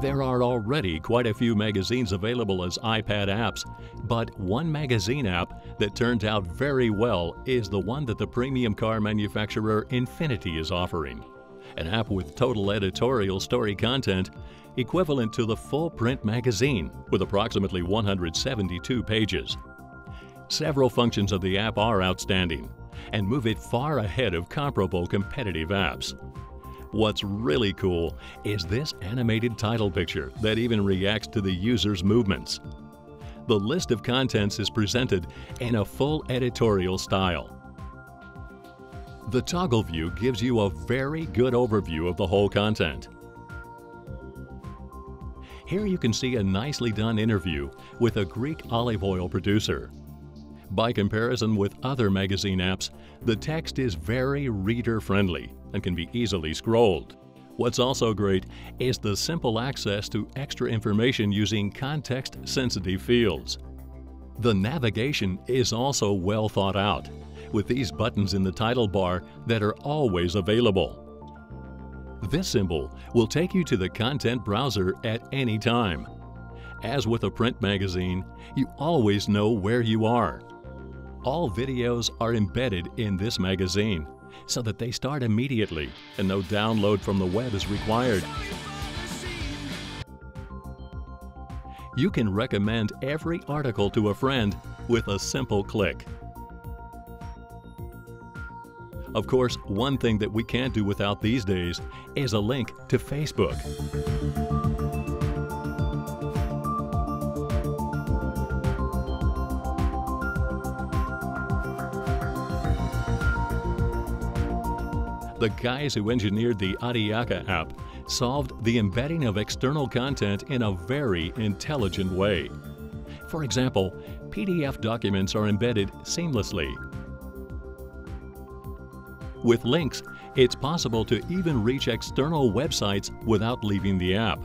There are already quite a few magazines available as iPad apps, but one magazine app that turned out very well is the one that the premium car manufacturer Infiniti is offering. An app with total editorial story content equivalent to the full print magazine with approximately 172 pages. Several functions of the app are outstanding and move it far ahead of comparable competitive apps. What's really cool is this animated title picture that even reacts to the user's movements. The list of contents is presented in a full editorial style. The toggle view gives you a very good overview of the whole content. Here you can see a nicely done interview with a Greek olive oil producer. By comparison with other magazine apps, the text is very reader-friendly and can be easily scrolled. What's also great is the simple access to extra information using context-sensitive fields. The navigation is also well thought out, with these buttons in the title bar that are always available. This symbol will take you to the content browser at any time. As with a print magazine, you always know where you are all videos are embedded in this magazine so that they start immediately and no download from the web is required. You can recommend every article to a friend with a simple click. Of course, one thing that we can't do without these days is a link to Facebook. The guys who engineered the Adeyaka app solved the embedding of external content in a very intelligent way. For example, PDF documents are embedded seamlessly. With links, it's possible to even reach external websites without leaving the app.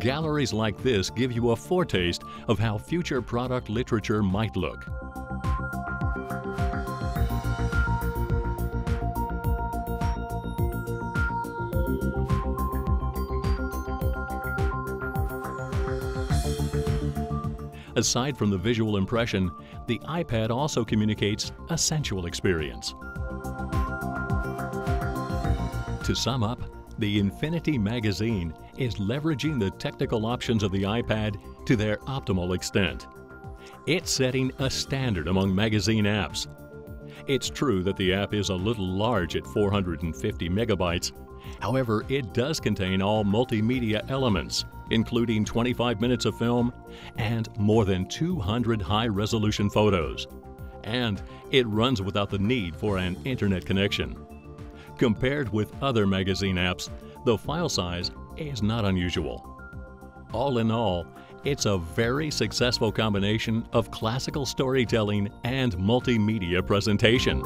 Galleries like this give you a foretaste of how future product literature might look. Aside from the visual impression, the iPad also communicates a sensual experience. To sum up, the Infiniti magazine is leveraging the technical options of the iPad to their optimal extent. It's setting a standard among magazine apps. It's true that the app is a little large at 450 megabytes. However, it does contain all multimedia elements, including 25 minutes of film and more than 200 high-resolution photos. And it runs without the need for an internet connection. Compared with other magazine apps, the file size is not unusual. All in all, it's a very successful combination of classical storytelling and multimedia presentation.